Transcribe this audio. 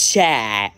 chat.